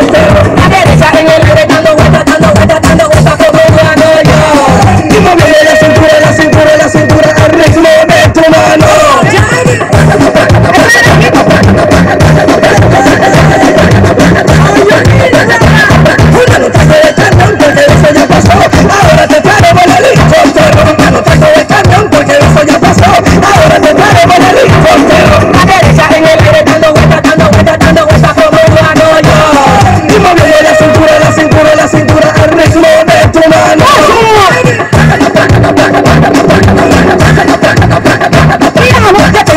usted. Derecha en el aire dando vueltas, dando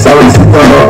sabes todo,